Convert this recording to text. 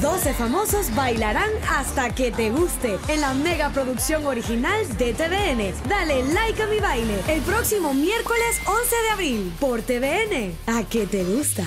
12 famosos bailarán hasta que te guste en la mega producción original de TVN. Dale like a mi baile el próximo miércoles 11 de abril por TVN. A que te gusta.